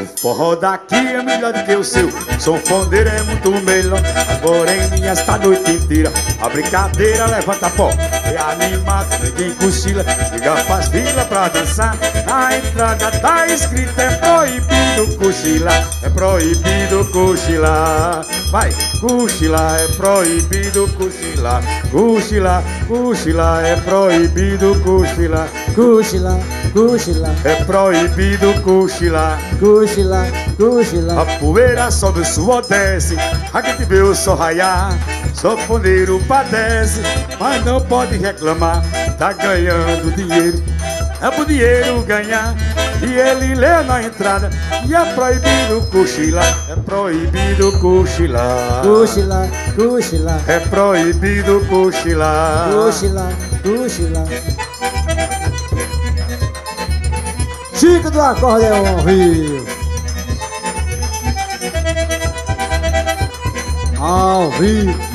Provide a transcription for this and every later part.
O forró daqui é melhor do que o seu. Sonfoneiro é muito melhor As moreninhas tá a noite inteira A brincadeira levanta pó É animado, ninguém cochila. Liga faz fila pra dançar Na entrada tá escrito É proibido cochilar É proibido cochilar. Vai, cochilar É proibido cochilar. Cochilar, cochilar É proibido cochilar. Cochilar, cochilar É proibido cochilar. Cochilar, cochilar A poeira sobe, o suor desce A gente vê o sol raiar Sofoneiro padece. Mas não pode reclamar Tá ganhando dinheiro É pro dinheiro ganhar. E ele lê na entrada. E é proibido cochilar. É proibido cochilar. Cochilar, cochilar. É proibido cochilar. Cochilar, cochilar. Chico do acordeão vivo Ao vivo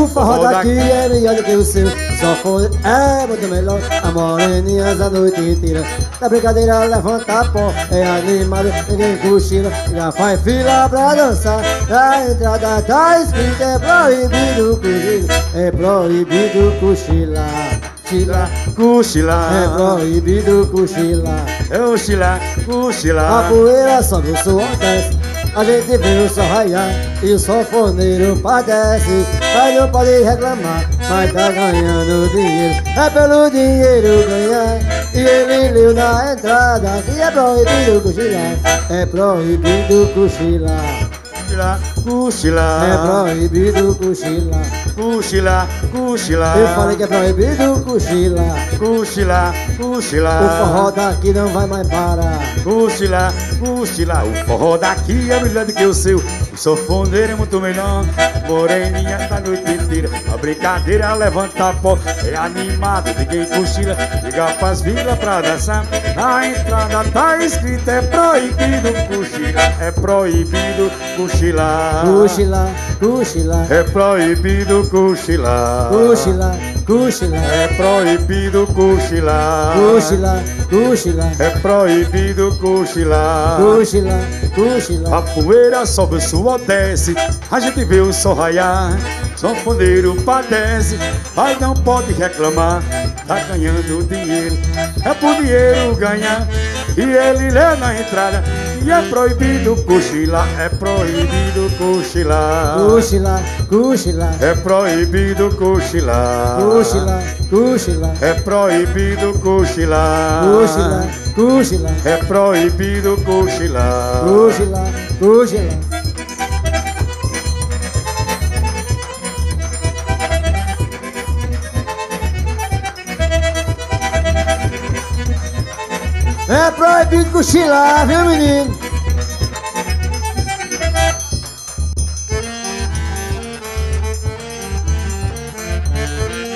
O forró daqui é melhor do que o seu Só foi, é muito melhor. A moreninhas a noite inteira. Na brincadeira levanta pó. É animado, ninguém cochila. Já faz fila pra dançar. Na entrada tá escrito É proibido cochilar. É proibido cochilar. Cochilar, Cochilar. é proibido cochilar. É cochilar, A cochilar poeira sobe, o suor desce A gente vê o sol raiar E o sanfoneiro padece. Mas não pode reclamar Mas tá ganhando dinheiro. É pelo dinheiro ganhar. E ele leu na entrada Que é proibido cochilar. É proibido cochilar Cochilar, É cochilar proibido cochilar Cochilar, cochilar Eu falei que é proibido cochilar Cochilar, cochilar O forró daqui não vai mais parar. Cochilar, cochilar O forró daqui é melhor do que o seu. O sofoneiro é muito melhor. Moreninha da noite inteira. A brincadeira levanta pó. É animado, ninguém cochila. Liga pras vilas pra dançar. Na entrada tá escrito É proibido cochilar É proibido cochilar Cochilar, cochilar É proibido cochilar Cochilar, cochilar É proibido cochilar Cochilar, cochilar É proibido cochilar Cochilar, cochilar A poeira sobe, o suor desce. A gente vê o sol raiar. Sanfoneiro padece. Mas não pode reclamar. Tá ganhando dinheiro. É pro dinheiro ganhar. E ele lê na entrada E é proibido cochilar É proibido cochilar Cochilar, cochilar É proibido cochilar Cochilar, cochilar É proibido cochilar Cochilar, cochilar É proibido cochilar Cochilar, cochilar proibido cochilar, viu menino?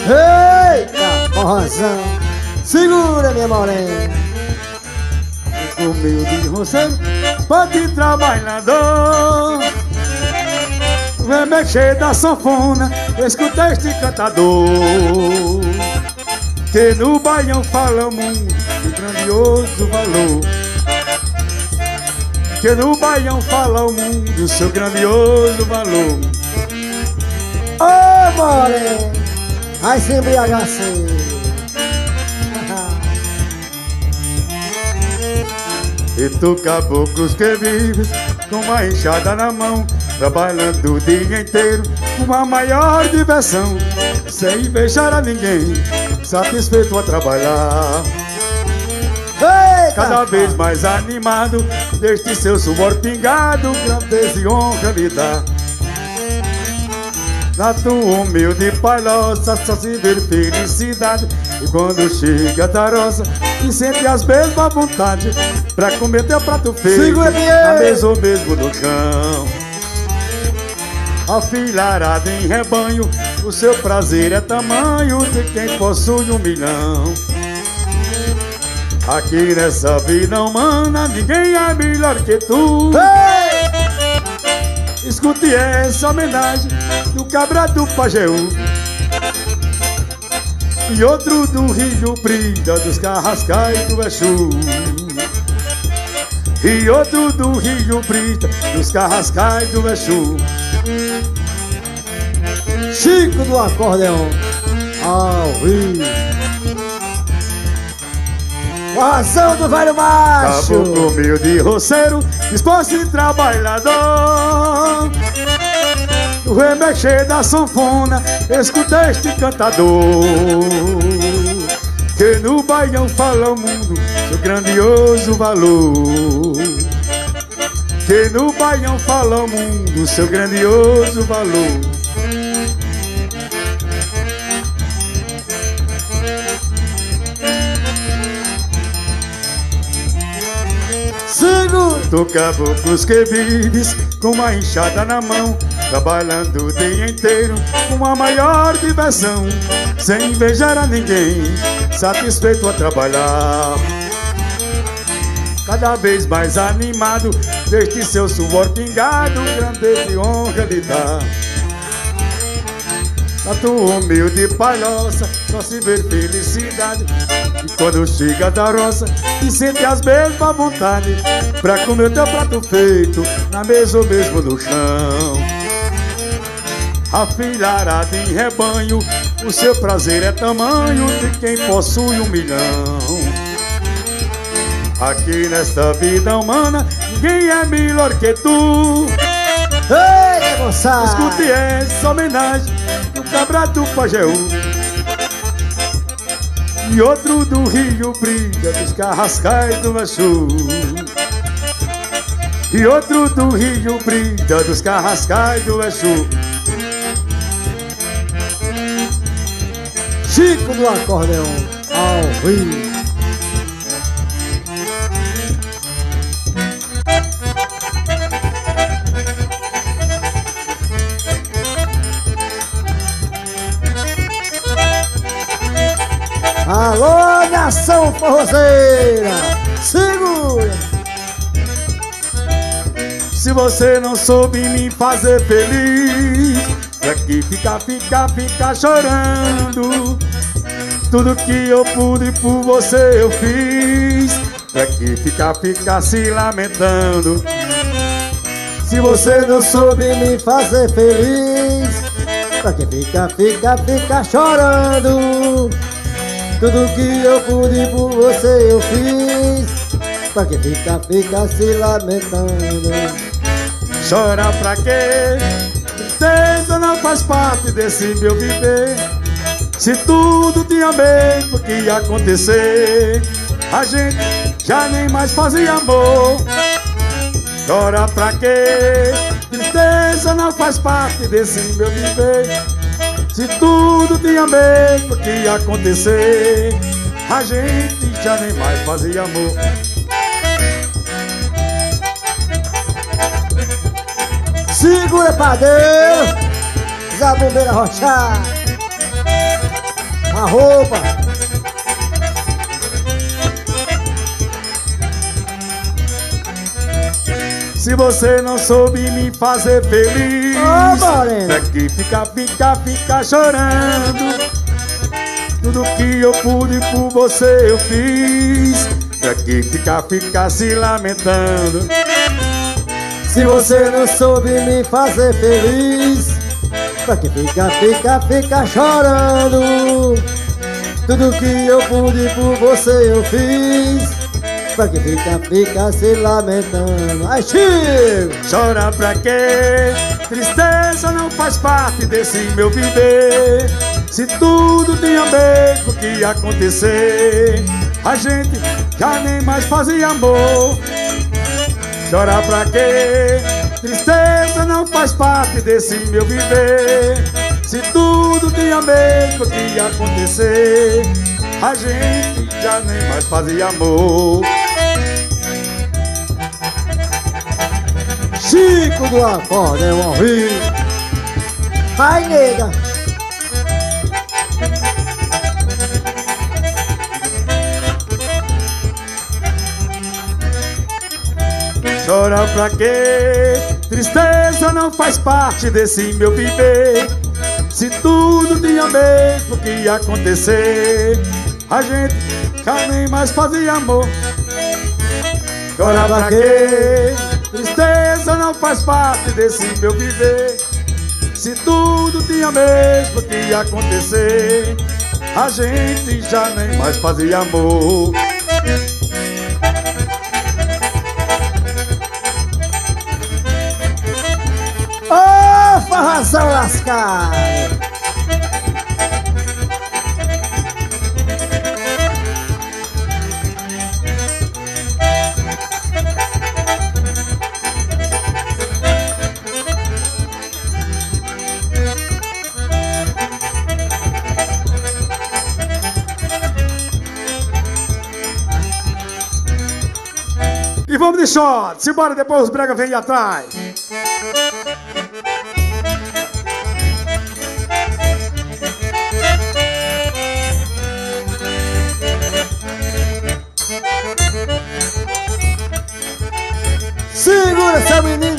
Eita, porrazão Segura minha morena. Humilde você pode trabalhador Vem mexer da sanfona Escuta este cantador. Que no Baião falamos de grandioso valor. Que no Baião fala o mundo do seu grandioso valor. Ô morena Vai se embriagar cedo E tu caboclos que vives com uma enxada na mão Trabalhando o dia inteiro com a maior diversão Sem invejar a ninguém, satisfeito a trabalhar Eita, Cada vez mais animado Deste seu suor pingado Grandeza e honra lhe dá. Na tua humilde palhoça Só se vê felicidade. E quando chega a tarosa E sente as mesmas vontades Pra comer teu prato feito! Na mesa ou mesmo no chão. Afilarada em rebanho O seu prazer é tamanho De quem possui um milhão Aqui nessa vida humana ninguém é melhor que tu. Ei! Escute essa homenagem do cabra do Pajeú E outro do Rio Brinda, dos Carrascais do Exu. E outro do Rio Brita, dos Carrascais do Exu. Chico do acordeão ao Rio Razão do velho macho. Caboclo humilde roceiro, disposto e trabalhador. No remexer da sanfona, escuta este cantador Que no baião fala o mundo, seu grandioso valor. Que no baião fala o mundo, seu grandioso valor Tu caboclos que vives com uma enxada na mão Trabalhando o dia inteiro com a maior diversão Sem invejar a ninguém, satisfeito a trabalhar. Cada vez mais animado Deste seu suor pingado Grandeza e honra lhe dá Na tua humilde palhoça Só se vê felicidade. E quando chega da roça E sente as mesmas vontades Pra comer teu prato feito Na mesa ou mesmo no chão. A filharada em rebanho O seu prazer é tamanho De quem possui um milhão. Aqui nesta vida humana Ninguém é melhor que tu. Ei, moçada! Escute essa homenagem cabra do Pajeú e outro do Rio Briga, dos Carrascais do Machu. E outro do Rio Brida, dos Carrascais do Exu Chico do acordeão, ao Rio nação forrozeira, segura! Se você não soube me fazer feliz Pra que ficar, ficar, ficar chorando. Tudo que eu pude por você eu fiz Pra que ficar, ficar se lamentando. Se você não soube me fazer feliz Pra que ficar, ficar, ficar chorando Tudo que eu pude por você eu fiz. Pra que ficar, ficar se lamentando? Chora pra quê? Tristeza não faz parte desse meu viver. Se tudo tinha mesmo que ia acontecer? A gente já nem mais fazia amor. Chora pra quê? Tristeza não faz parte desse meu viver Se tudo tinha mesmo que ia acontecer A gente já nem mais fazia amor. Segura padeiro Zabumbeira rochada A roupa Se você não soube me fazer feliz Ô, Morena que fica, fica, fica chorando. Tudo que eu pude por você eu fiz Pra que ficar, ficar se lamentando. Se você não soube me fazer feliz Pra que fica, fica, fica chorando. Tudo que eu pude por você eu fiz Pra que fica, fica se lamentando Ai, Chico! Chora pra quê? Tristeza não faz parte desse meu viver Se tudo tinha mesmo que acontecer A gente já nem mais fazia amor Chora pra quê? Tristeza não faz parte desse meu viver Se tudo tinha mesmo que acontecer A gente já nem mais fazia amor Chico do acordeão ao rio Ai, nega Chora pra quê? Tristeza não faz parte desse meu viver Se tudo tinha mesmo que ia acontecer A gente já nem mais fazia amor Agora pra quê? Tristeza não faz parte desse meu viver Se tudo tinha mesmo que acontecer A gente já nem mais fazia amor Razão lascado. Shot, simbora, depois os brega vêm atrás. Segura seu menino.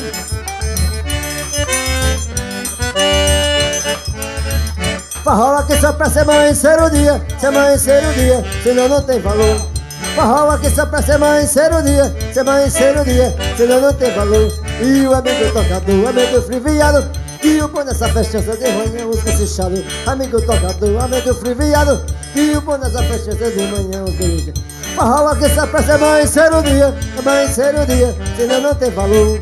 Forró aqui só pra se amanhecer o dia, se amanhecer o dia, senão não tem valor. Forró aqui só pra se amanhecer o dia, se amanhecer o dia, senão não tem valor. E o amigo tocador, amigo friviado, que o bom nessa festança de manhã os cochichados. Amigo tocador, amigo friviado, que o bom nessa festança de manhã os cochichados. Forró aqui só pra se amanhecer o dia, amanhecer o dia, senão não tem valor.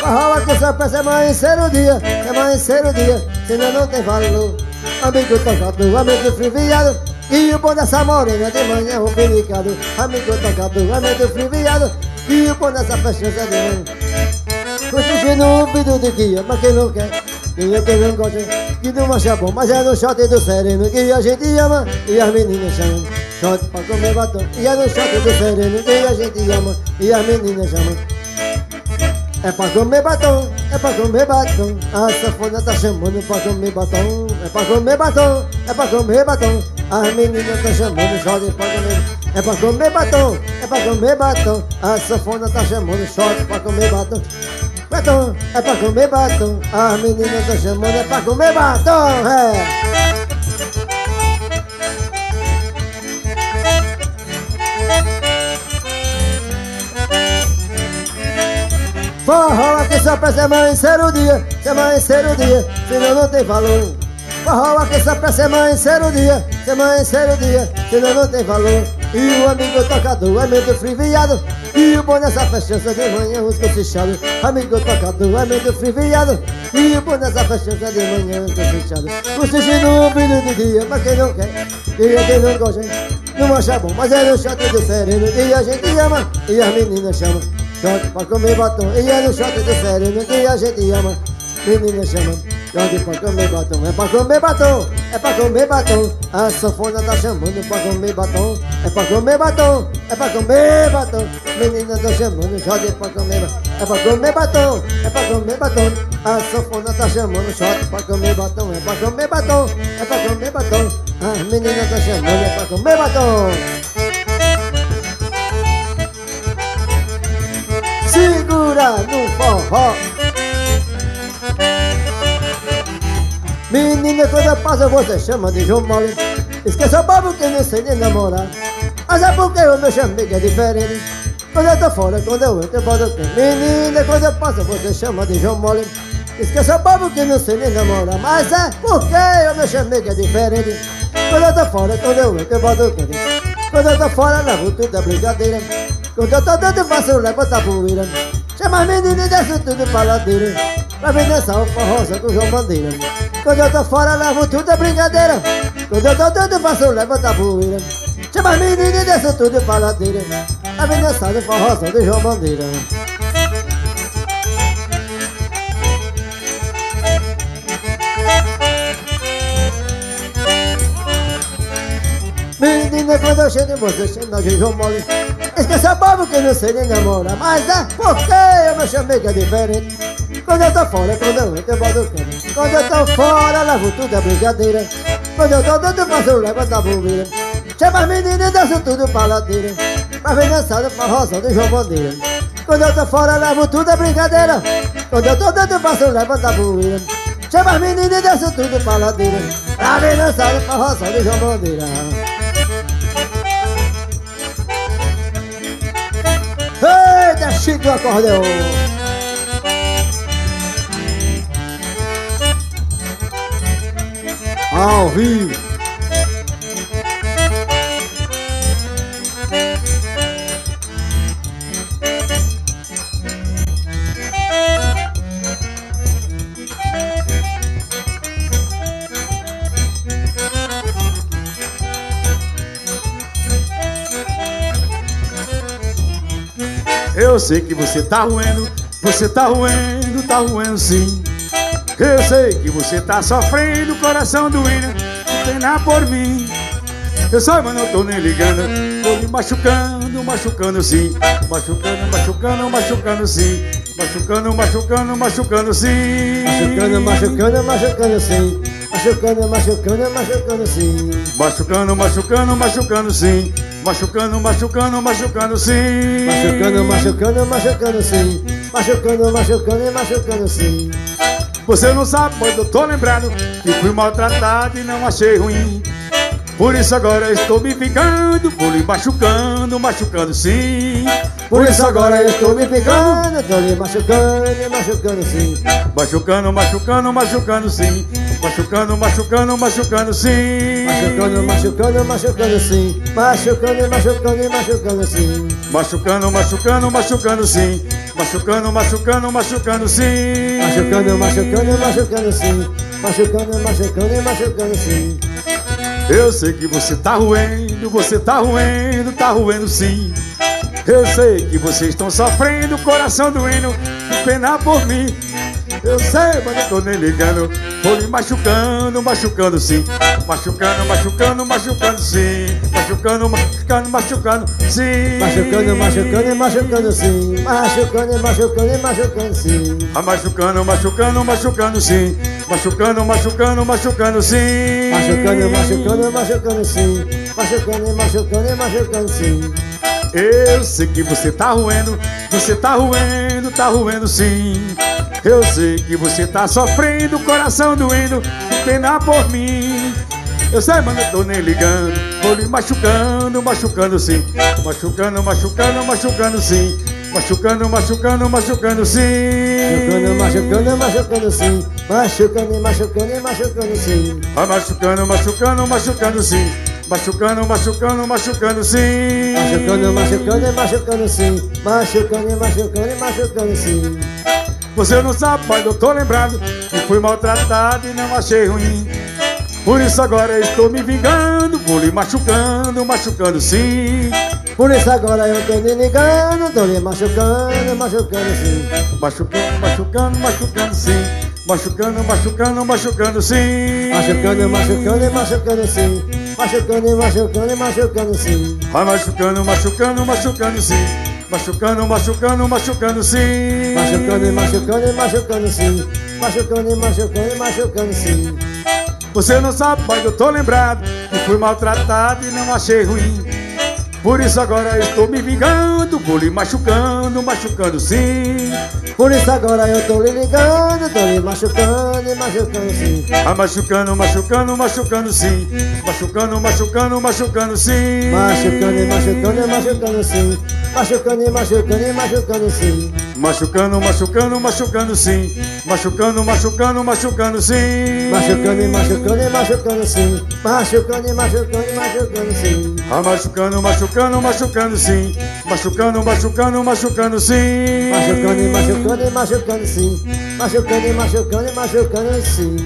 Forró aqui só pra se amanhecer o dia, amanhecer o dia, senão não tem valor. Amigo tocador, amigo friviado, e o bom dessa morena de manhã o pelicado. Amigo tocador, amigo friviado, e o bom dessa festança de manhã. Cochiche no ouvido de guia, mas quem não quer, quem é quem não gosta, que não acha bom, mas é no shot do sereno que a gente ama e as meninas chamam. Shot pra comer batom E é no shot do sereno que a gente ama E as meninas chamam É pra comer batom, é pra comer batom A safona tá chamando pra comer batom É pra comer batom, é pra comer batom. As meninas tá chamando shot pra comer. É pra comer batom, é pra comer batom. A safona tá chamando shot pra comer batom. Batom, é pra comer batom. As meninas tá chamando, é pra comer batom, é. Forró aqui só pra se amanhecer o dia, se amanhecer o dia, senão não tem valor. Forró aqui só pra se amanhecer o dia, se amanhecer o dia, senão não tem valor. E o amigo tocador é meio friviado, e o bom nessa festança de manhã os cochichados. Amigo tocador é meio friviado, e o bom nessa festança de manhã os cochichados. Cochiche no ouvido do dia, mas quem não quer, e quem não gosta, não acha bom, mas é no shot do sereno, e a gente ama, e as meninas chamam. Shot pra comer batom E é no shot de sereno que a gente ama Menina chama Shot pra comer batom É pra comer batom É pra comer batom A sanfona tá chamando pra comer batom É pra comer batom É pra comer batom Menina tá chamando Shot pra comer batom É pra comer batom É pra comer batom A sanfona tá chamando Shot pra comer batom É pra comer batom É pra comer batom As meninas tá chamando É pra comer batom segura no forró Menina, quando passa você chama de João Mole. Esqueça o bobo que não sei nem namorar. Mas é porque o meu chamigo é diferente. Quando eu tô fora, quando eu entro, eu boto Menina, quando eu passo você chama de João Mole. Esqueça o bobo que não sei nem namorar. Mas é porque o meu chamigo é diferente. Quando eu tô fora, quando eu entro, eu boto Quando eu tô fora, levo tudo da brincadeira. Quando eu tô dentro, faço levanta a poeira Chama as meninas e desce tudo pra ladeira Pra ver dançar o forrosa com João Bandeira. Quando eu tô fora, levo tudo a brincadeira. Quando eu tô dentro, faço levanta a poeira. Chama as meninas e desce tudo pra ladeira. Pra ver dançar o forrosa do João Bandeira. Menina, quando eu chego em você, chama de João Mole. Esqueça bobo que não sei nem namorar Mas é porque eu me chamei que é diferente Quando eu tô fora, quando eu entro, eu boto o cano Quando eu tô fora, levo tudo a brincadeira. Quando eu tô dentro, faço o leva da bobeira. Chama as meninas danço tudo pra ladeira. Pra ver dançado pra roça do João Bandeira. Quando eu tô fora, levo tudo a brincadeira. Quando eu tô dentro, faço o leva da bobeira. Chama as meninas desce tudo pra ladeira. Pra ver dançar no forrozão de João Bandeira. Eita, Chico do acordeão Ao vivo Eu sei que você tá ruendo, você tá ruendo, tá ruendo sim. Eu sei que você tá sofrendo, coração doendo, pena por mim. Eu só, mas não tô nem ligando, tô me machucando, machucando sim. Machucando, machucando, machucando sim. Machucando, machucando, machucando sim. Machucando, machucando, machucando sim. Machucando, machucando, machucando sim. Machucando, machucando, machucando sim. Machucando, machucando, machucando sim. Machucando, machucando, machucando sim. Machucando, machucando e machucando sim. Você não sabe, mas eu tô lembrado que fui maltratado e não achei ruim. Por isso agora estou me ficando, vou lhe machucando, machucando sim. Por isso agora estou me ficando, tô lhe machucando, machucando sim. Machucando, machucando, machucando sim. Machucando, machucando, machucando sim. Machucando, machucando, machucando sim. Machucando, machucando, machucando sim. Machucando, machucando, machucando sim. Machucando, machucando, machucando sim. Machucando, machucando, machucando sim. Machucando, machucando, machucando sim. Eu sei que você tá ruendo, você tá ruendo, tá ruendo sim. Eu sei que vocês estão sofrendo, coração doendo, pena por mim. Eu sei, mas não tô nem ligando. Tô lhe machucando, machucando sim. Machucando, machucando, machucando sim. Machucando, machucando, machucando sim. Machucando, machucando e machucando sim. Machucando e machucando e machucando sim. Ah, machucando, machucando, machucando sim. Machucando, machucando, machucando sim. Machucando, machucando, machucando sim. Machucando e machucando e machucando sim. Eu sei que você tá ruendo, você tá ruendo, tá ruendo sim. Eu sei que você tá sofrendo, coração doendo, pena por mim. Eu sei, mas não tô nem ligando, vou lhe machucando, machucando sim. Machucando, machucando, machucando sim. Machucando, machucando, machucando sim. Machucando, machucando, machucando sim. Machucando machucando machucando sim. Vai machucando, machucando, machucando sim. Machucando, machucando, machucando sim. Machucando, machucando e machucando sim. Machucando e machucando e machucando sim. Você não sabe, mas eu tô lembrado que fui maltratado e não achei ruim. Por isso agora estou me vingando, vou lhe machucando, machucando sim. Por isso agora eu tô me ligando, tô lhe machucando, machucando sim. Machucando, machucando, machucando sim. Machucando, machucando, machucando sim. Machucando, machucando e machucando sim. Machucando e machucando e machucando sim. Vai machucando, machucando, machucando sim. Machucando, machucando, machucando sim. Machucando machucando e machucando sim. Machucando machucando e machucando sim. Você não sabe, mas eu tô lembrado que fui maltratado e não achei ruim. Por isso agora estou me vingando, vou lhe machucando, machucando sim. Por isso agora eu tô lhe ligando, tô lhe machucando e machucando sim. Ah, machucando, machucando, machucando sim. Machucando, machucando, machucando sim. Machucando e machucando e machucando sim. Machucando e machucando e machucando sim. Machucando, machucando, machucando sim. Machucando, machucando, machucando sim. Machucando e machucando e machucando sim. Machucando e machucando e machucando sim. Ah, machucando, machucando, machucando sim. Machucando, machucando, machucando sim. Machucando e machucando e machucando sim. Machucando e machucando e machucando sim.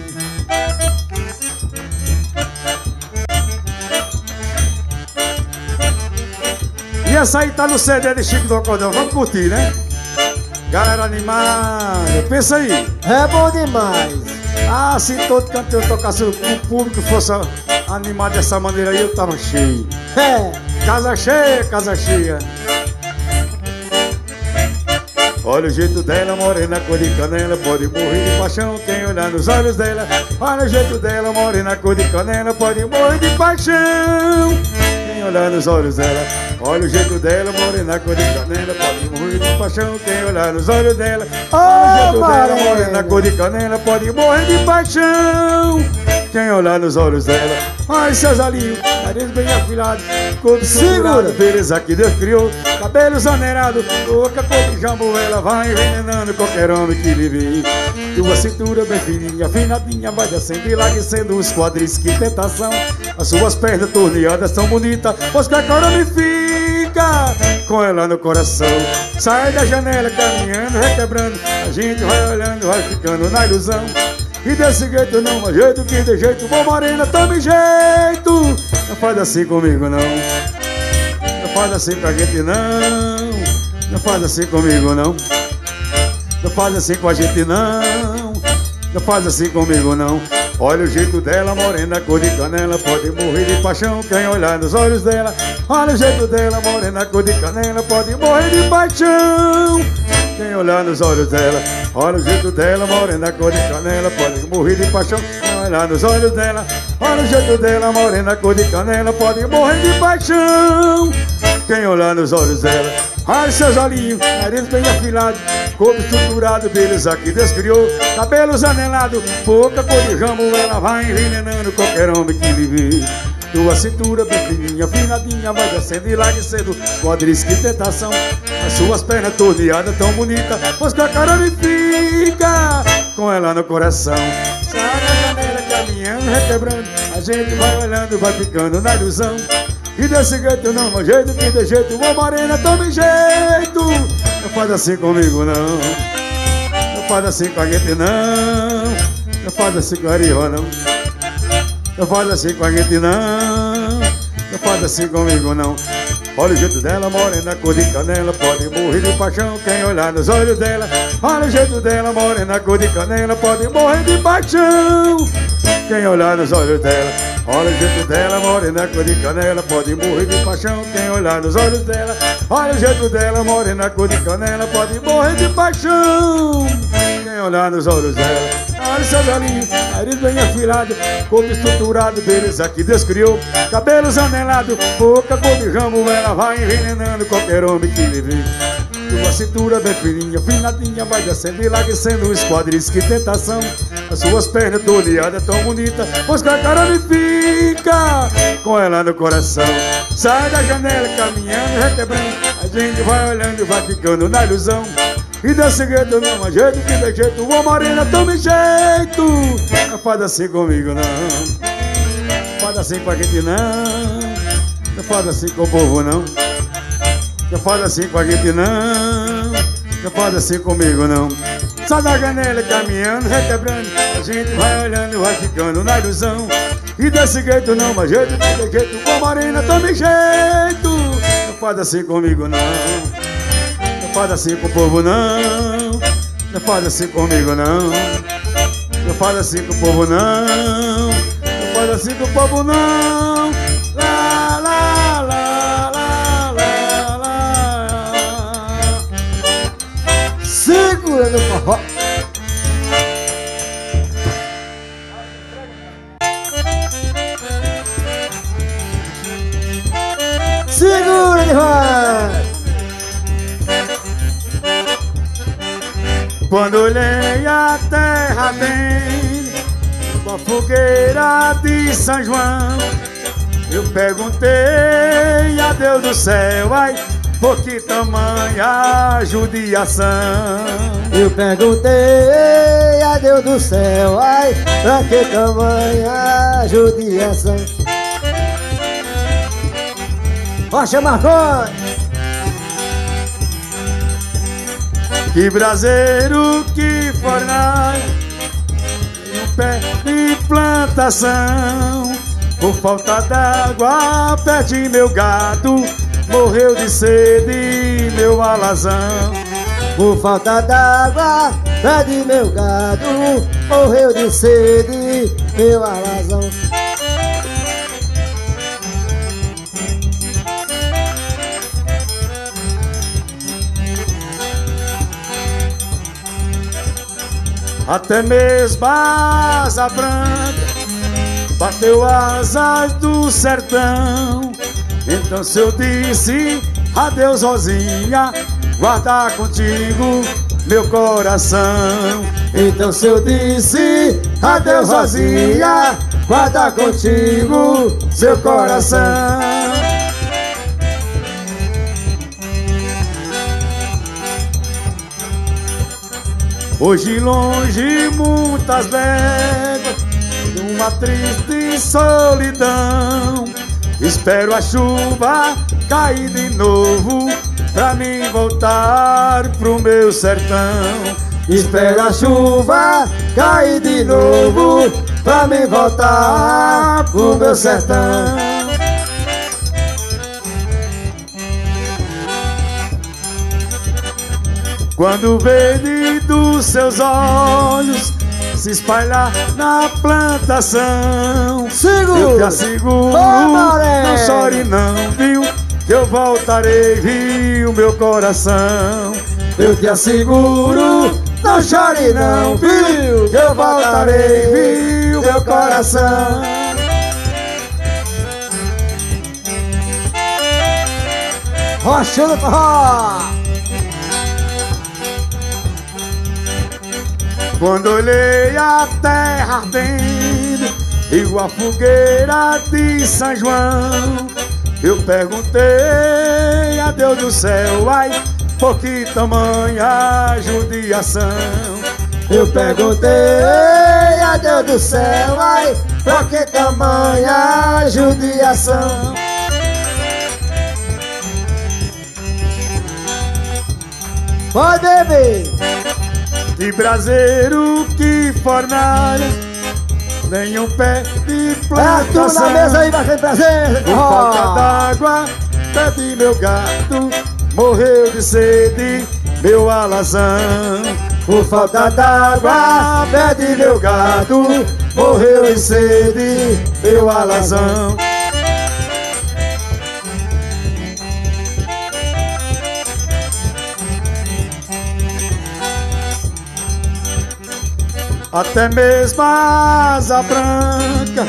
E essa aí tá no CD de Chico do Acordão. Vamos curtir, né? Galera animada, pensa aí. É bom demais. Ah, se todo cantor tocasse o público fosse animado dessa maneira aí, eu tava cheio. É. Casa cheia, casa cheia. Olha o jeito dela, morena, cor de canela. Pode morrer de paixão, quem olhar nos olhos dela. Olha o jeito dela, morena, cor de canela. Pode morrer de paixão Quem olhar nos olhos dela. Olha o jeito dela, morena, cor de canela. Pode morrer de paixão quem olhar nos olhos dela. Olha o jeito dela, morena, cor de canela. Pode morrer de paixão quem olhar nos olhos dela. Ai, Cesarinho, nariz bem afilado Corpo segurado, beleza que Deus criou. Cabelos aneirados, boca cor de jambu Ela vai envenenando qualquer homem que lhe vê Tua cintura bem fininha, afinadinha Vai descendo e larguecendo os quadris, que tentação. As suas pernas torneadas tão bonitas Pois que agora me fica com ela no coração. Sai da janela caminhando, requebrando A gente vai olhando, vai ficando na ilusão e desse jeito não, mas jeito que de jeito Bom morena, tome jeito. Não faz assim comigo não. Não faz assim com a gente não. Não faz assim comigo não. Não faz assim com a gente não. Não faz assim comigo não. Olha o jeito dela, morena, cor de canela Pode morrer de paixão quem olhar nos olhos dela. Olha o jeito dela, morena, cor de canela Pode morrer de paixão quem olhar nos olhos dela Olha o jeito dela, morena, cor de canela Pode morrer de paixão Quem olhar nos olhos dela. Olha o jeito dela, morena, cor de canela Pode morrer de paixão. Quem olhar nos olhos dela Ai, seus olhinhos, nariz bem afilado Corpo estruturado, beleza que Deus criou Cabelos anelados, boca cor de ramo Ela vai envenenando qualquer homem que lhe vê tua cintura bem fininha, afinadinha Vai descendo e larguecendo Quadris que tentação As suas pernas torneadas tão bonitas Pois que a cara me fica Com ela no coração. Sai da janela caminhando, requebrando A gente vai olhando, vai ficando na ilusão. E desse jeito não, mas jeito que de jeito Ô morena, tome jeito. Não faz assim comigo não. Não faz assim com a gente não. Não faz assim com a Riva não não faz assim com a gente não. Não faz assim comigo não. Olha o jeito dela, morena, cor de canela Pode morrer de paixão quem olhar nos olhos dela. Olha o jeito dela, morena, cor de canela Pode morrer de paixão quem olhar nos olhos dela. Olha o jeito dela, morena, cor de canela Pode morrer de paixão quem olhar nos olhos dela. Olha o jeito dela, morena, cor de canela Pode morrer de paixão quem olhar nos olhos dela Olha seus olhinhos, nariz bem afilado Corpo estruturado, beleza que Deus criou. Cabelos anelados, boca de ramo Ela vai envenenando qualquer homem que lhe vê Tua cintura bem fininha, afinadinha Vai descendo e larguecendo os quadris, que tentação. As suas pernas torneadas tão bonitas Pois que a cara me fica Com ela no coração. Sai da janela caminhando, requebrando A gente vai olhando e vai ficando na ilusão e desse jeito não há jeito que de jeito Ô Marina, tome jeito. Não faz assim comigo não. Faz assim com a gente não. Não faz assim com o povo não. Não faz assim com a gente não. Não faz assim comigo não. Sai da janela caminhando, requebrando A gente vai olhando, vai ficando na ilusão. E desse jeito não há jeito que de jeito Ô Marina, tome jeito. Não faz assim comigo não não faz assim com o povo não. Não faz assim comigo não. Não faz assim com o povo não. Não faz assim com o povo não Quando olhei a terra bem Com a fogueira de São João Eu perguntei a Deus do céu Ai, por que tamanha judiação? Eu perguntei a Deus do céu Ai, pra que tamanha judiação? Rocha Marconi! Que braseiro, que fornalha No pé de plantação Por falta d'água perdi meu gado Morreu de sede meu alazão. Por falta d'água perdi meu gado Morreu de sede meu alazão Até mesmo a asa branca Bateu asas do sertão. Então se eu disse adeus Rosinha Guardar contigo meu coração. Então se eu disse adeus Rosinha Guardar contigo seu coração Hoje longe muitas léguas Numa triste solidão. Espero a chuva cair de novo Pra mim voltar pro meu sertão. Espero a chuva cair de novo Pra mim voltar pro meu sertão. Quando verde dos seus olhos se espalhar na plantação Sigo. Eu te asseguro, não chore não, viu? Que eu voltarei, viu, meu coração Eu te asseguro, não chore não, viu? Que eu voltarei, viu, meu coração Rocha Quando olhei a terra ardendo Igual a fogueira de São João Eu perguntei a Deus do céu Ai, por que tamanha judiação Eu perguntei a Deus do céu Ai, por que tamanha judiação Pode beber! De braseiro que fornalha Nenhum pé de plantação É na mesa aí, bastante prazer Por falta d'água, pede meu gato Morreu de sede, meu alazão. Por falta d'água, pede meu gato Morreu de sede, meu alazão Até mesmo a asa branca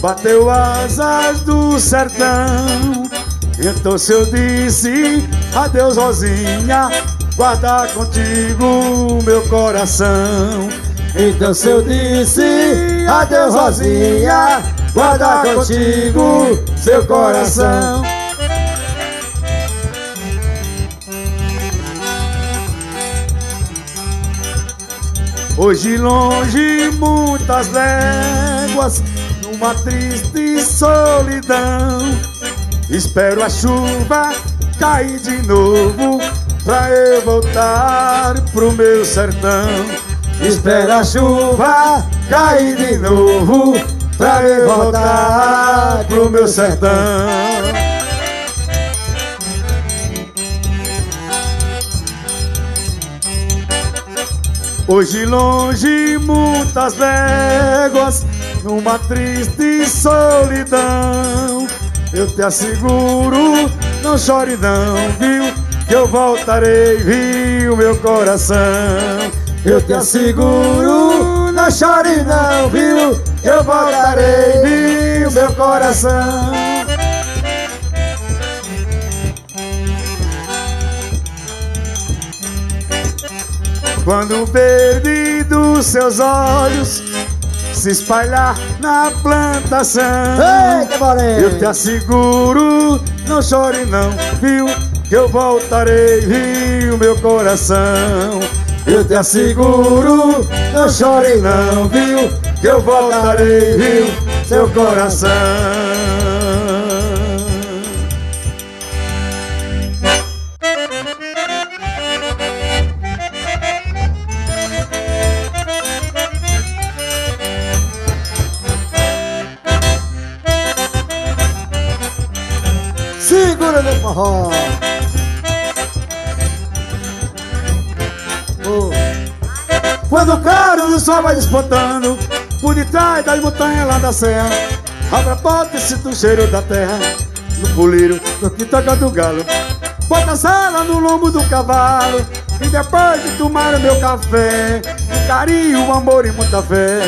Bateu asas do sertão. Então se eu disse adeus Rosinha Guarda contigo meu coração. Então se eu disse adeus Rosinha Guarda contigo seu coração Hoje longe muitas léguas Numa triste solidão. Espero a chuva cair de novo Pra eu voltar pro meu sertão. Espero a chuva cair de novo Pra eu voltar pro meu sertão Hoje longe muitas léguas Numa triste solidão Eu te asseguro, não chore não, viu? Que eu voltarei, viu, meu coração Eu te asseguro, não chore não, viu? Que eu voltarei, viu, meu coração Quando o verde dos seus olhos se espalhar na plantação Moreno! Eu te asseguro, não chore não, viu? Que eu voltarei, viu, meu coração Eu te asseguro, não chore não, viu? Que eu voltarei, viu, seu coração forró. Quando o claro do sol vai despontando Por detrás das montanhas lá da serra Abre a porta e sinto o cheiro da terra. No puleiro, no que do galo Bota a sala no lombo do cavalo. E depois de tomar o meu café carinho, amor e muita fé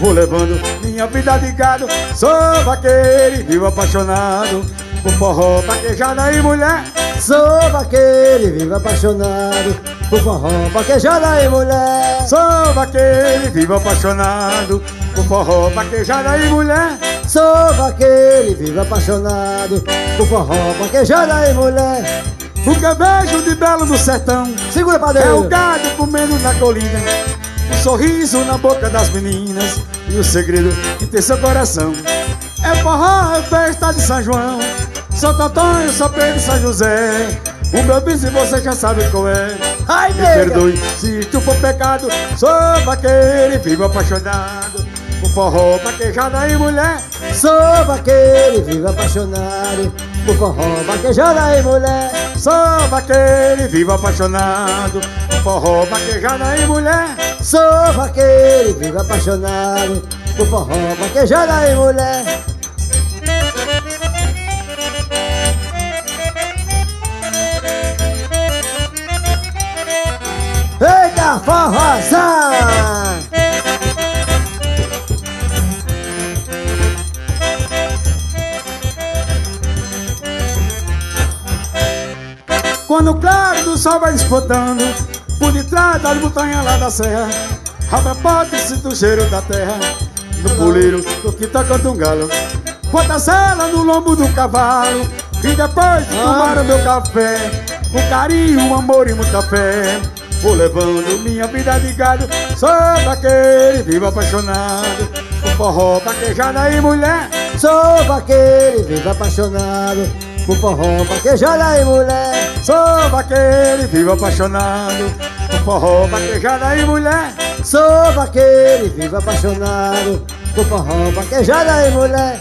Vou levando minha vida de gado. Sou vaqueiro e vivo apaixonado por forró, vaquejada e mulher. Sou vaqueiro e vivo apaixonado por forró, vaquejada e mulher. Sou vaqueiro e vivo apaixonado por forró, vaquejada e mulher. Sou vaqueiro e vivo apaixonado por forró, vaquejada e mulher. O vejo de belo no sertão Segura padeiro. é o gado comendo na colina. Um sorriso na boca das meninas e o segredo que tem seu coração. É forró, é festa de São João. Santo Antônio, São Pedro, São José. O meu bicho você já sabe qual é. Ai, Me nega. perdoe se tu for pecado. Sou vaqueiro e vivo apaixonado. Por forró, vaquejada e mulher. Sou vaqueiro e vivo apaixonado por forró, vaquejada e mulher. Sou vaqueiro e vivo apaixonado. Por forró, vaquejada e mulher. Sou vaqueiro e vivo apaixonado por forró, vaquejada e mulher. Eita, forrozão! Quando o claro do sol vai disputando Por detrás das montanhas lá da serra Abre a porta e sinto o cheiro da terra No puleiro que tocando um galo. Bota sela no lombo do cavalo E depois de tomar o meu café Com carinho, amor e muita fé Vou levando minha vida de gado Sou daquele vivo apaixonado. Por forró, vaquejada e mulher Sou vaqueiro e vivo apaixonado. Por forró, vaquejada e mulher. Sou vaqueiro e vivo apaixonado. Por forró, vaquejada e mulher Sou vaqueiro e vivo apaixonado por forró, vaquejada e mulher.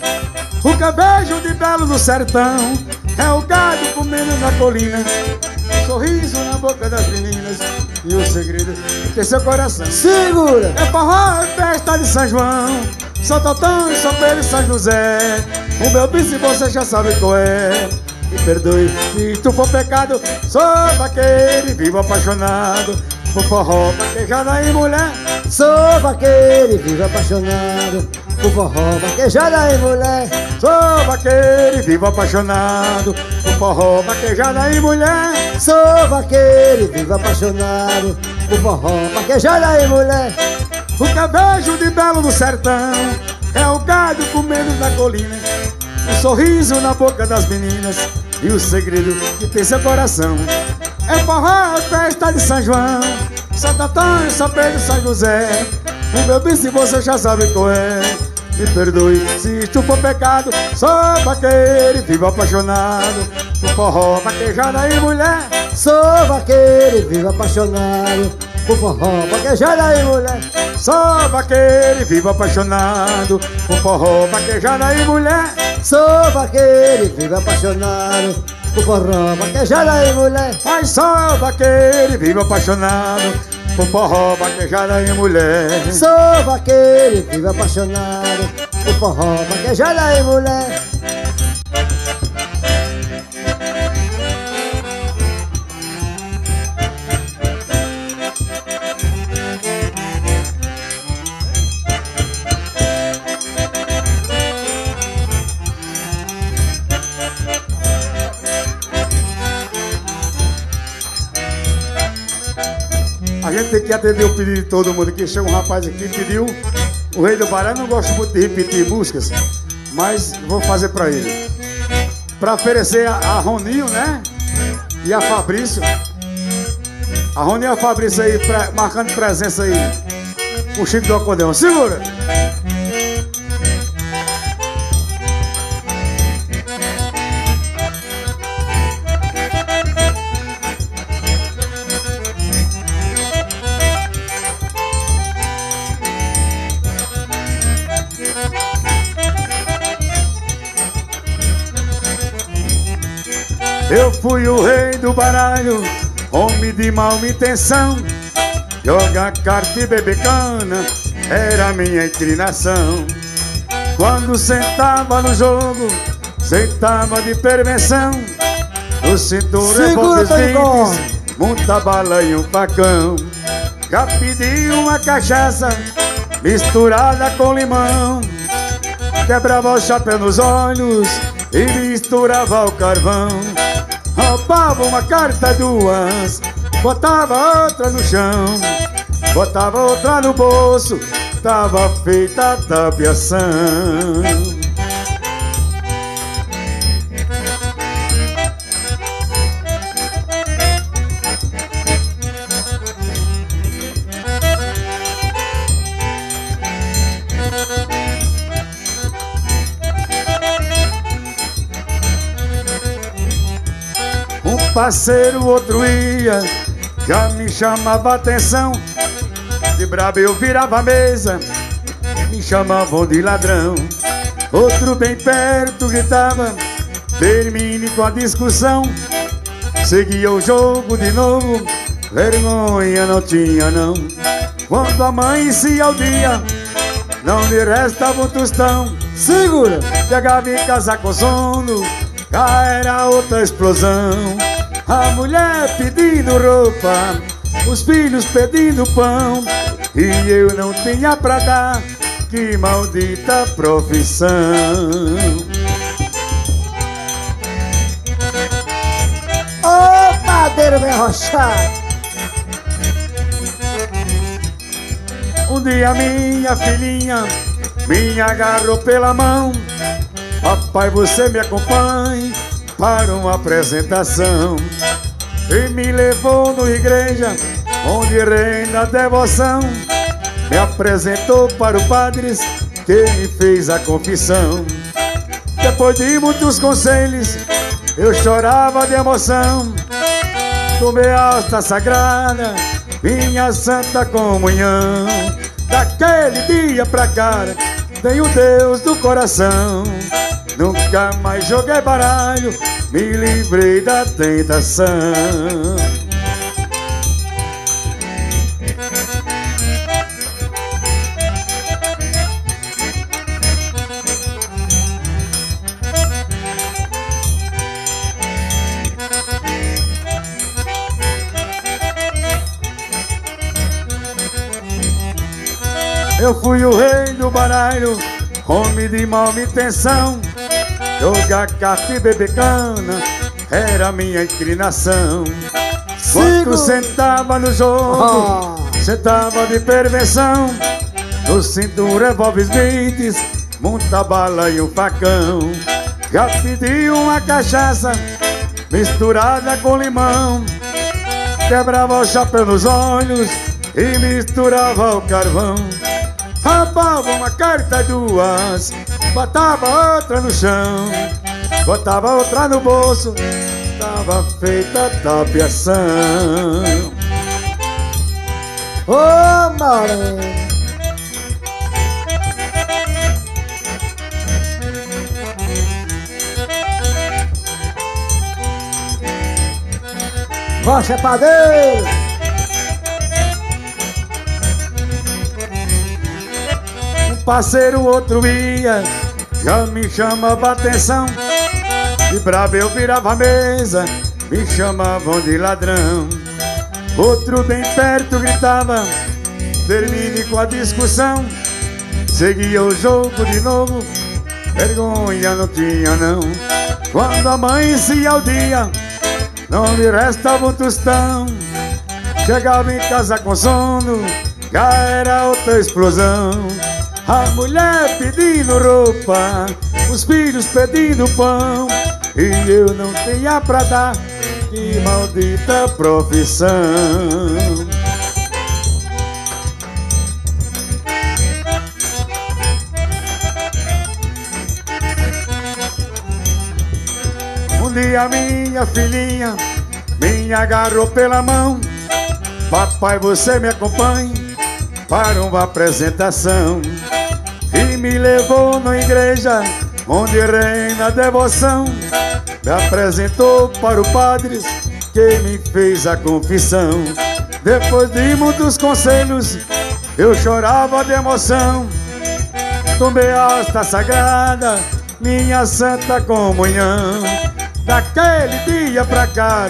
O vejo de belo no sertão É o gado comendo na colina Um sorriso na boca das meninas E o segredo que tem seu coração Segura! É forró, é festa de São João Santo Antônio, São Pedro e São José O meu bicho você já sabe qual é Me perdoe se tu for pecado Sou vaqueiro e vivo apaixonado Por forró, vaquejada e mulher. Sou vaqueiro e vivo apaixonado por forró, vaquejada e mulher. Sou vaqueiro e vivo apaixonado Por forró, vaquejada e mulher. Sou vaqueiro e vivo apaixonado por forró, vaquejada e mulher. O vejo de belo no sertão É o gado comendo na colina Um sorriso na boca das meninas E o segredo que tem seu coração É forró, é festa de São João. Santo Antônio, São Pedro, São José. O meu bicho você já sabe qual é. Me perdoe se isto for pecado. Sou vaqueiro e vivo apaixonado Por forró, vaquejada e mulher. Sou vaqueiro e vivo apaixonado por forró, vaquejada e mulher. Sou vaqueiro e vivo apaixonado Por forró, vaquejada e mulher. Sou vaqueiro e vivo apaixonado por forró, e mulher. Mas sou vaqueiro e vivo apaixonado Por forró, e mulher Sou vaqueiro e vivo apaixonado por forró, e mulher. Tem que atender o pedido de todo mundo aqui. Chega um rapaz aqui que pediu O Rei do Bará não gosto muito de repetir músicas Mas vou fazer pra ele Pra oferecer a, a Roninho, né? E a Fabrício A Roninho e a Fabrício aí pre- Marcando presença aí o Chico do Acordeão Segura! Fui o rei do baralho, homem de mal intenção. Jogar carta e beber cana era minha inclinação. Quando sentava no jogo, sentava de perversão. No cinturão Segura, os Tonicó. dentes, muita bala e um facão. Já pedi uma cachaça misturada com limão. Quebrava o chapéu nos olhos e misturava o carvão. Roubava uma carta duas, botava outra no chão, botava outra no bolso, tava feita a tapiação. Parceiro outro ia já me chamava atenção. De brabo eu virava a mesa, me chamavam de ladrão. Outro bem perto gritava, termine com a discussão. Seguia o jogo de novo, vergonha não tinha não. Quando amanhecia o dia, não lhe restava um tostão. Segura! Chegava em casa com sono, cá era outra explosão. A mulher pedindo roupa, os filhos pedindo pão, e eu não tinha pra dar, que maldita profissão. Ô padeiro bem rochado! Um dia minha filhinha me agarrou pela mão, papai você me acompanhe para uma apresentação E me levou na igreja onde reina a devoção. Me apresentou para o padre que me fez a confissão. Depois de muitos conselhos eu chorava de emoção. Tomei a hosta sagrada, minha santa comunhão. Daquele dia pra cá, tenho Deus do coração Nunca mais joguei baralho, me livrei da tentação. Eu fui o rei do baralho, homem de mal intenção. Jogar carta e beber cana era minha inclinação. Quando sentava no jogo, oh. sentava de perversão. No cinto um revólver Smiths, muita bala e um facão. Já pedi uma cachaça misturada com limão. Quebrava o chapéu nos olhos e misturava o carvão. Roubava uma carta duas Botava outra no chão, botava outra no bolso, tava feita tapiação. Ô, oh, Moreno! Rocha Padeiro! parceiro outro ia já me chamava atenção De brabo eu virava a mesa, me chamavam de ladrão. Outro bem perto gritava, termine com a discussão. Seguia o jogo de novo, vergonha não tinha não. Quando amanhecia o dia, não me restava um tostão. Chegava em casa com sono, já era outra explosão a mulher pedindo roupa, os filhos pedindo pão, e eu não tinha pra dar, que maldita profissão. Um dia minha filhinha me agarrou pela mão, papai você me acompanha para uma apresentação e me levou na igreja onde reina a devoção. Me apresentou para o padre que me fez a confissão. Depois de muitos conselhos, eu chorava de emoção. Tomei a hosta sagrada, minha santa comunhão. Daquele dia pra cá,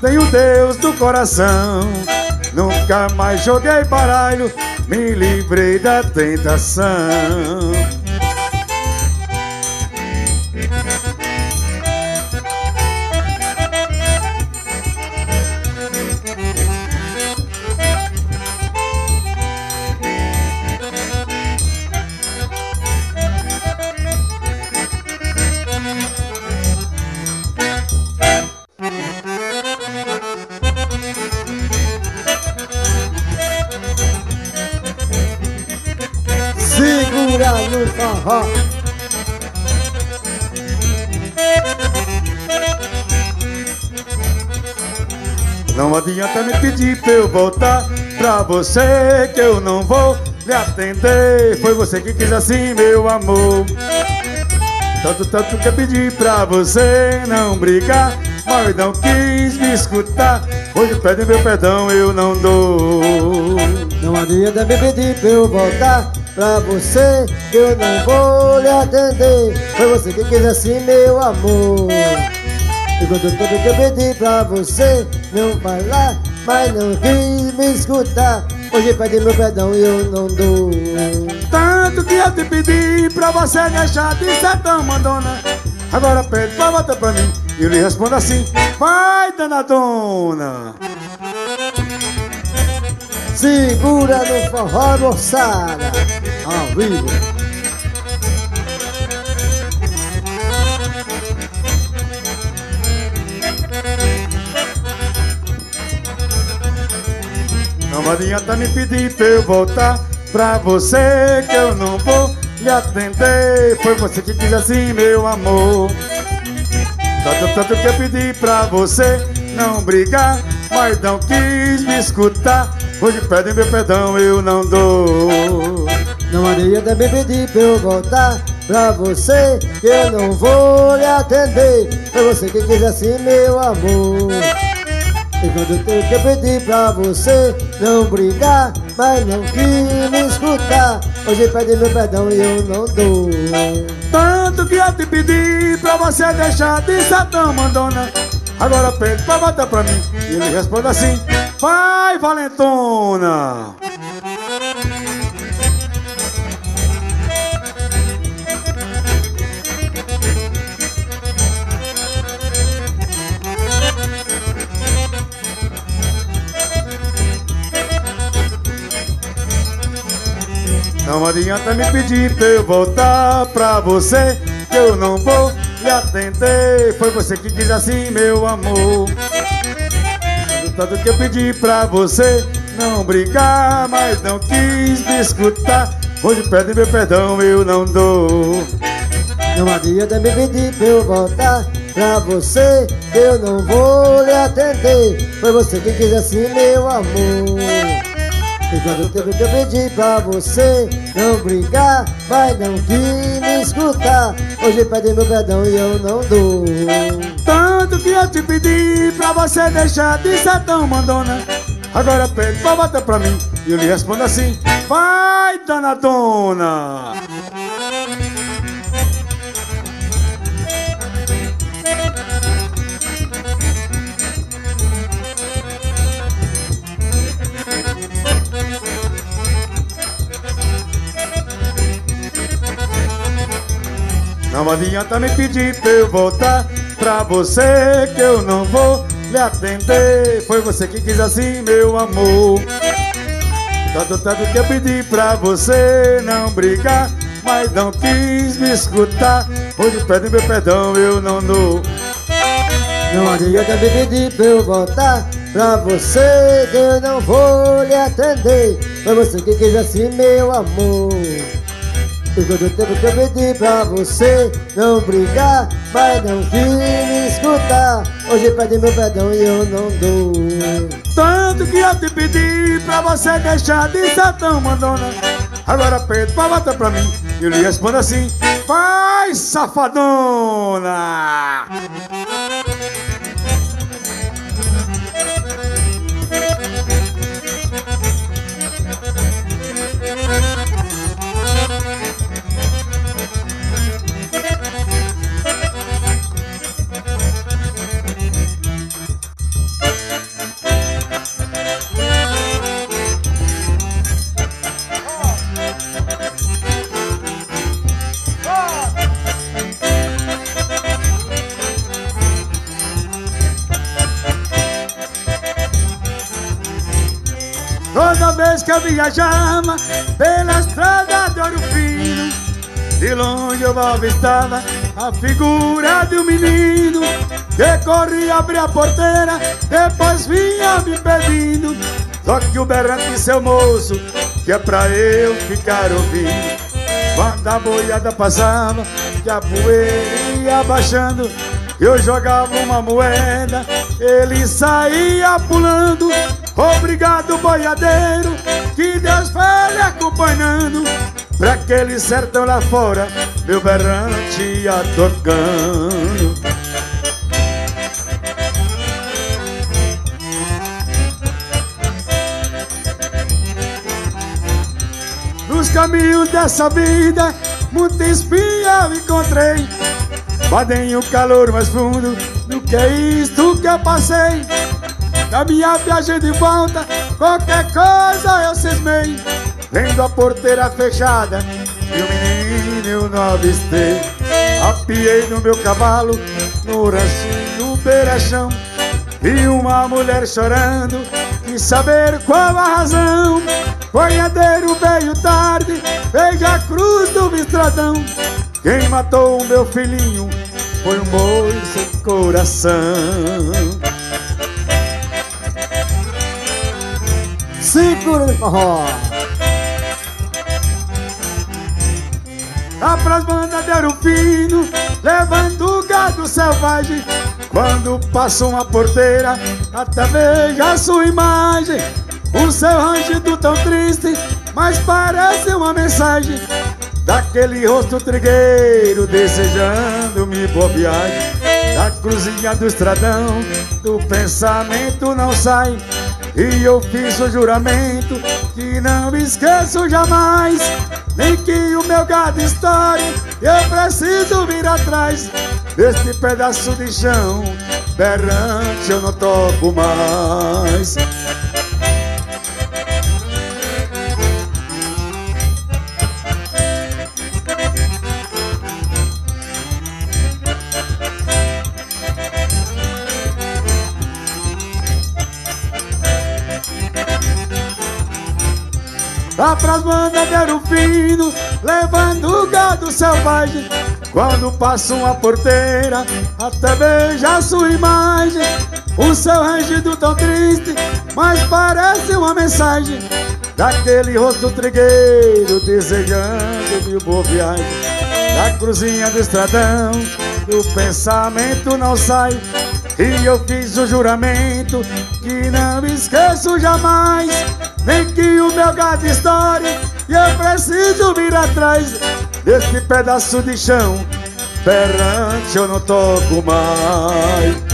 tenho Deus do coração. Nunca mais joguei baralho, me livrei da tentação. Não adianta me pedir pra eu voltar Pra você que eu não vou lhe atender. Foi você que quis assim, meu amor. Tanto, tanto que eu pedi pra você não brigar Mas não quis me escutar. Hoje pede meu perdão, eu não dou. Não adianta me pedir pra eu voltar Pra você que eu não vou lhe atender. Foi você que quis assim, meu amor. E quando tudo que eu pedi pra você não falar Mas não quis me escutar. Hoje pede meu perdão e eu não dou. Tanto que eu te pedi pra você deixar de ser tão mandona. Agora pede pra voltar pra mim E eu lhe respondo assim Vai, danadona Segura no forró, moçada. Ao vivo Não adianta me pedir pra eu voltar Pra você que eu não vou lhe atender. Foi você que quis assim, meu amor. Tanto, tanto que eu pedi pra você não brigar Mas não quis me escutar. Hoje pede meu perdão, eu não dou. Não adianta me pedir pra eu voltar Pra você que eu não vou lhe atender. Foi você que quis assim, meu amor e quando tem que pedir pra você não brigar Mas não quis me escutar Hoje pede meu perdão e eu não dou. Tanto que eu te pedi pra você deixar de ser tão mandona Agora pede pra voltar pra mim E ele responde assim Vai, valentona Não adianta me pedir pra eu voltar pra você Que eu não vou lhe atender. Foi você que quis assim, meu amor. Tanto que eu pedi pra você não brigar Mas não quis me escutar. Hoje pede meu perdão, eu não dou. Não adianta me pedir pra eu voltar pra você eu não vou lhe atender. Foi você que quis assim, meu amor quando tempo que eu pedi pra você não brigar Mas não quis me escutar. Hoje pede meu perdão e eu não dou. Tanto que eu te pedi pra você deixar de ser tão mandona. Agora pede pra voltar pra mim E eu lhe respondo assim Vai, danadona Não adianta me pedir pra eu voltar pra você que eu não vou lhe atender. Foi você que quis assim, meu amor. Tanto, tanto que eu pedi pra você não brigar, mas não quis me escutar. Hoje pede meu perdão, eu não dou. Não adianta me pedir pra eu voltar pra você que eu não vou lhe atender. Foi você que quis assim, meu amor. Todo tempo que eu pedi pra você não brigar Mas não quis me escutar. Hoje pede meu perdão e eu não dou. Tanto que eu te pedi pra você deixar de ser tão mandona. Agora pede pra voltar pra mim eu lhe respondo assim Vai, safadona! Eu viajava pela estrada de ouro fino. De longe eu avistava a figura de um menino Que corria abrir a porteira, depois vinha me pedindo. Só que o berrante seu moço, que é pra eu ficar ouvindo. Quando a boiada passava, que a poeira ia baixando, eu jogava uma moeda, ele saía pulando. Obrigado, boiadeiro, que Deus vai lhe acompanhando. Pra aquele sertão lá fora, meu berrante ia tocando. Nos caminhos dessa vida, muita espinha eu encontrei. Mas o calor mais fundo do que isto que eu passei. Na minha viagem de volta, qualquer coisa eu cismei. Vendo a porteira fechada e o menino eu não avistei. Apiei no meu cavalo, no ranchinho beirachão. Vi uma mulher chorando, quis saber qual a razão. Boiadeiro veio tarde, veja a cruz do estradão. Quem matou o meu filhinho foi um boi sem coração. Segura no forró. Lá pras bandas deram fino, levando o gado selvagem. Quando passa uma porteira, até veja a sua imagem. O seu rangido tão triste, mas parece uma mensagem Daquele rosto trigueiro desejando-me boa viagem Da cruzinha do estradão, do pensamento não sai E eu fiz o juramento que não esqueço jamais Nem que o meu gado estoure, eu preciso vir atrás Deste pedaço de chão, berrante eu não toco mais Lá pras mandadeiros fino, levando o gado selvagem. Quando passa uma porteira, até beija sua imagem. O seu rangido tão triste, mas parece uma mensagem. Daquele rosto trigueiro, desejando mil boa viagem Da cruzinha do estradão, do pensamento não sai e eu fiz o juramento que não esqueço jamais. Nem que o meu gado estoure e eu preciso vir atrás Deste pedaço de chão. Perante eu não toco mais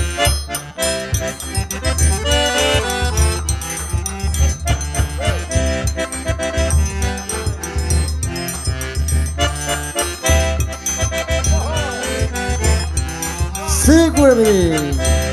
Segura, menino.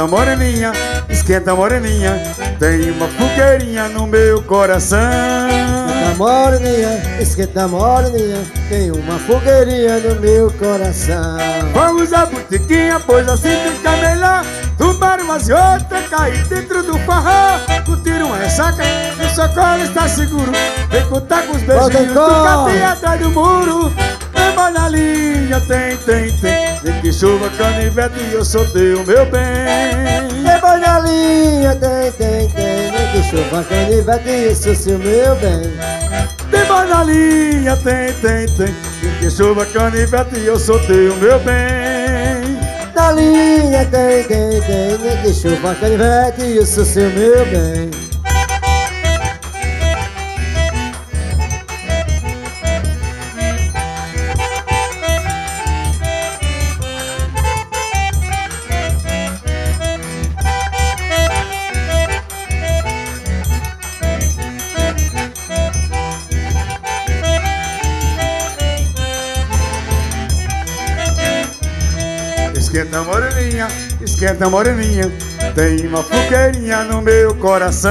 Esquenta moreninha, esquenta moreninha Tem uma fogueirinha no meu coração. Esquenta moreninha, esquenta moreninha Tem uma fogueirinha no meu coração. Vamos à botiquinha, pois assim fica melhor Tomar umas e outra, cair dentro do forró Curtir uma ressaca, o socorro está seguro. Vem contar com os beijinhos do gatinho atrás do muro. Tem na linha, tem, tem, tem Vem que chuva, canivete e eu sou teu, meu bem. Tem na linha, tem, tem, tem. Vem que chuva, canivete e eu sou seu, meu bem. Tem na linha, tem, tem, tem. Vem que chuva, canivete e eu sou teu, meu bem. Na linha, tem, tem, tem. Vem que chuva, canivete e eu sou seu, meu bem esquenta moreninha. Tem uma fogueirinha no meu coração.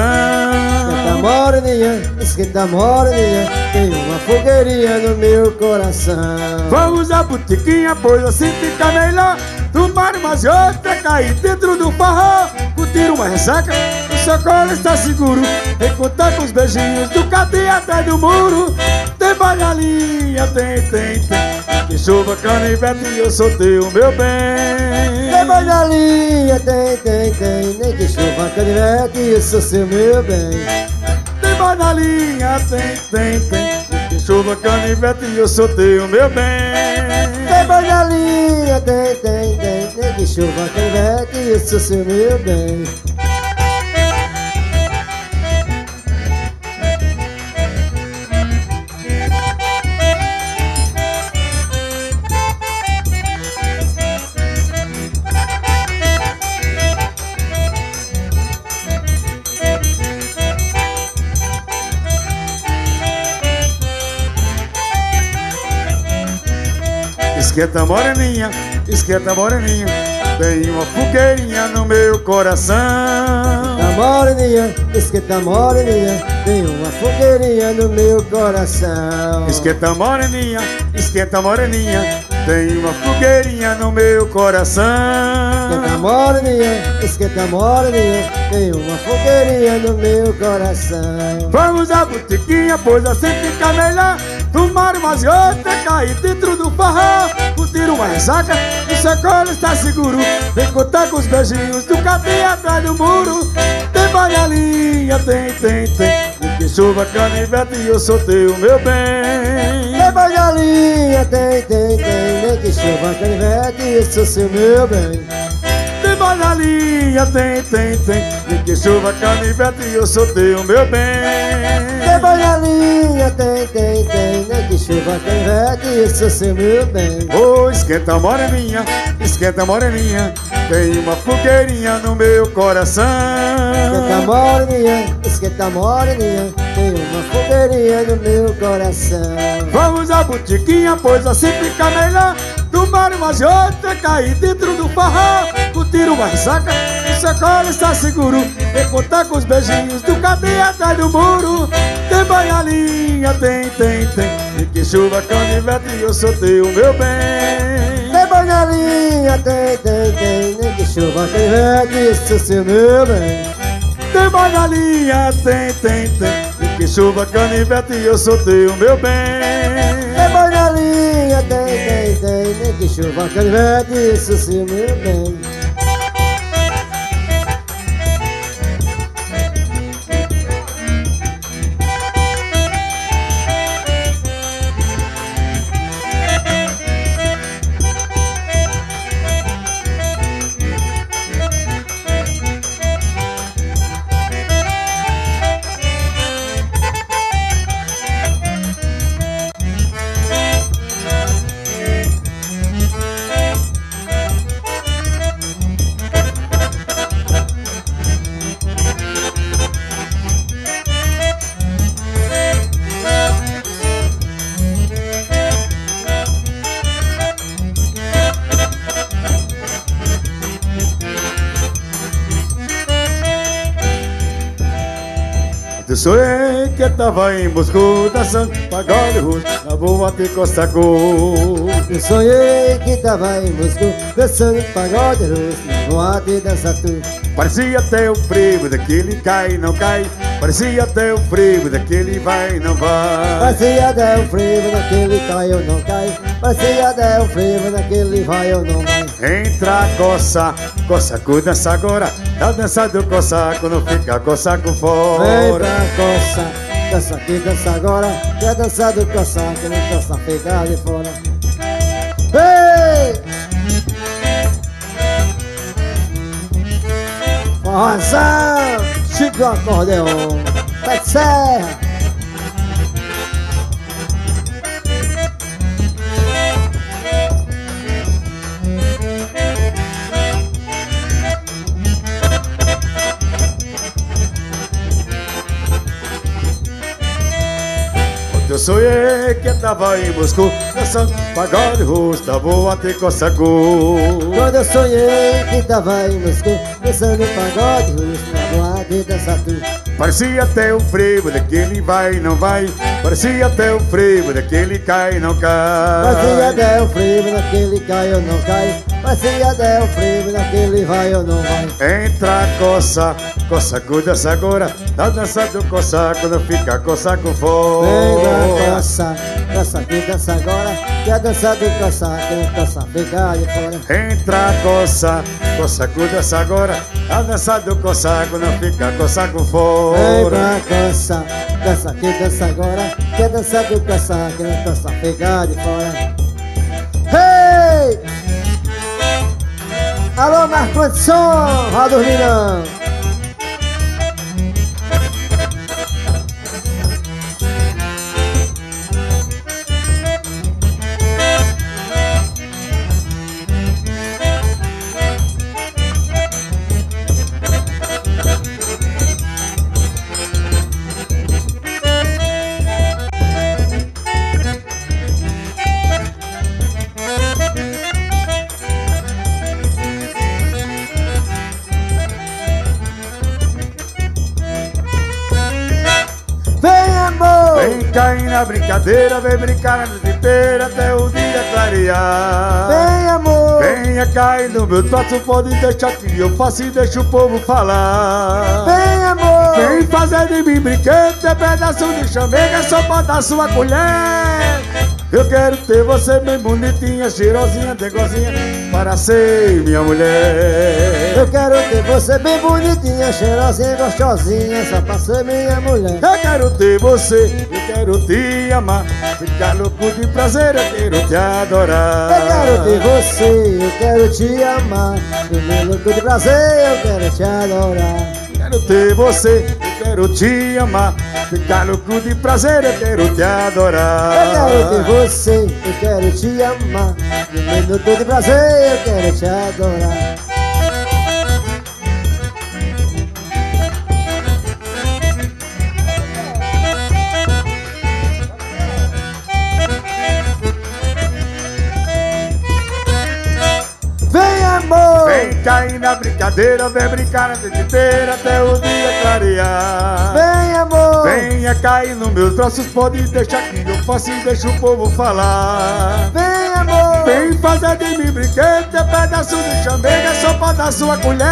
Esquenta moreninha, esquenta moreninha. Tem uma fogueirinha no meu coração. Vamos à botiquinha, pois assim fica melhor Tomar umas outras, cair dentro do farrão Curtir uma ressaca, o seu colo está seguro. Encontrar com os beijinhos do cadê atrás do muro. Tem bagalinha, tem, tem, tem Que chuva, canivete e eu sou teu, meu bem. Tem bagalinha, tem, tem, tem Nem que chuva, canivete e eu sou seu, meu bem. Tem bagalinha, tem, tem, tem Que chuva, canivete e eu sou teu, meu bem. Tem bagalinha, tem, tem, tem Nem que chuva, canivete e eu sou seu, meu bem Esquenta moreninha, esquenta moreninha. Tem uma fogueirinha no meu coração. Tá moreninha, esquenta moreninha. Tem uma fogueirinha no meu coração. Esquenta moreninha, esquenta moreninha. Tem uma fogueirinha no meu coração. Esquenta moreninha, esquenta moreninha Tem uma fogueirinha no meu coração. Vamos à botiquinha, pois assim fica melhor. Tomar umas outras, cair dentro do farrão. Curtir uma ressaca, o seu colo está seguro. Vem contar com os beijinhos do capim atrás do muro. Tem bagalinha, tem, tem, tem. E que chuva, canivete e eu sou teu, meu bem. Tem bagalinha, tem, tem, tem. Nem que chuva, canivete, eu sou seu, meu bem Tem bagalinha, tem, tem, tem. E que chuva, canivete eu sou teu, meu bem. Tem bagalinha, tem, tem, tem. Nem que chuva, canivete, eu sou seu, meu bem. Oh, esquenta moreninha, esquenta moreninha. Tem uma fogueirinha no meu coração. Esquenta moreninha, esquenta moreninha. Tem uma fogueirinha no meu coração. Vamos à botiquinha, pois assim fica melhor Tomar umas outras, cair dentro do farrão. Curtir uma ressaca, o seu colo está seguro. Encontrar com os beijinhos do cadê atrás do muro. Tem banhalinha, tem, tem, tem. E que chuva, canivete e eu sou teu, meu bem. Tem bagalinha, tem, tem, tem. Nem que chuva, canivete, eu sou seu, meu bem. Tem bagalinha, tem, tem, tem. E que chuva, canivete eu sou teu, meu bem. Tem bagalinha, tem, tem, tem Nem que chuva, canivete, sou seu, meu bem Eu sonhei que tava em Moscou Dançando pagode russo na boa de Costa Gol Eu sonhei que tava em Moscou Dançando pagode russo Na boate da Satu Parecia até o frevo daquele cai não cai. Parecia até o frevo daquele vai não vai. Parecia até o frevo naquele cai ou não cai Parecia até o frevo naquele vai ou não vai Entra, coça, coça com dança agora. Na dança do coçaco não fica coçaco fora. Pra coça Dança aqui, dança agora. Quer dançar do coçar Que não coça ficar de fora. Ei! Forrozão Chico acordeon! Pé de serra sonhei que tava em Moscou. Dançando pagode, rosto, boa até Costa Gol Quando eu sonhei que tava em Moscou Dançando pagode, rosto, boa até dançar tu Parecia até o frevo daquele vai e não vai. Parecia até o frevo daquele cai e não cai. Parecia até o frevo daquele cai ou não cai Parecia até o frevo daquele vai ou não vai. Entra, coça, coça, cuida agora. Dá dança do coça quando fica coça com fome Vem pra coça, coça dança agora. Que a dança do coça, que o coça fica de fora. Entra, coça, coça, cuida agora. Dá dança do coça quando fica coça com fome Vem pra coça, coça que dança agora. Que a dança do coça, que o coça fica de fora Alô, Marco de Som, roda o milhão brincadeira, vem brincar na inteira até o dia clarear. Vem amor! Venha cair no meu troço, pode deixar que eu faço e deixa o povo falar. Vem amor! Vem fazer de mim brinquedo, é pedaço de chamega, só pra dar sua colher. Eu quero ter você bem bonitinha, cheirosinha, degozinha, para ser minha mulher. Eu quero ter você bem bonitinha, cheirosinha, gostosinha, só pra ser minha mulher. Eu quero ter você, eu quero te amar, ficar louco de prazer, eu quero te adorar. Eu quero ter você, eu quero te amar, meu louco de prazer, eu quero te adorar. Quero ter você, quero te amar, ficar louco de prazer, eu quero te adorar. Eu quero ter você, eu quero te amar, no louco de prazer, eu quero te adorar. Vem cair na brincadeira, vem brincar a noite inteira até o dia clarear. Vem amor! Venha cair nos meus braços, pode deixar que eu faço e deixa o povo falar. Vem amor! Vem fazer de mim brinquedo, é pedaço de chamega, só pra dar sua colher.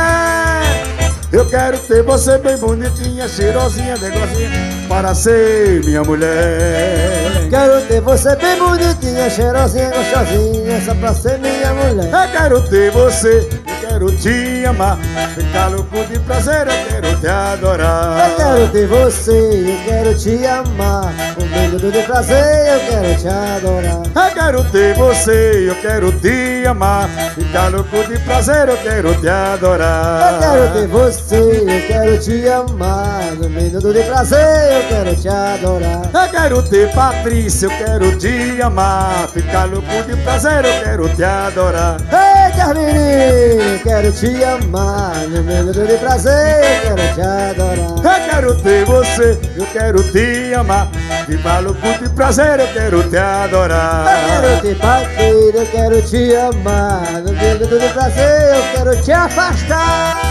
Eu quero ter você bem bonitinha, cheirosinha, negocinha, para ser minha mulher. Quero ter você bem bonitinha, cheirosinha, gostosinha, só pra ser minha mulher. Eu quero ter você, quero te amar, ficar louco de prazer, eu quero te adorar. Eu quero ter você, eu quero te amar, o mundo de prazer, eu quero te adorar. Eu quero ter você, eu quero te amar, ficar louco de prazer, eu quero te adorar. Eu quero ter você, eu quero te amar, no minuto de prazer, eu quero te adorar. Eu quero ter Patrícia, eu quero te amar, ficar louco de prazer, eu quero te adorar. Ei, Carlinhos, quero te amar, no minuto de prazer, eu quero te adorar. Eu quero ter você, eu quero te amar, ficar louco de prazer, eu quero te adorar. Eu quero te bater, eu quero te amar, no minuto de prazer, eu quero te afastar.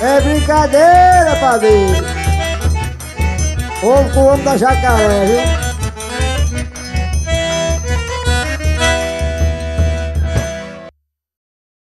É brincadeira, padre. Ovo com o homem da jacaré, viu?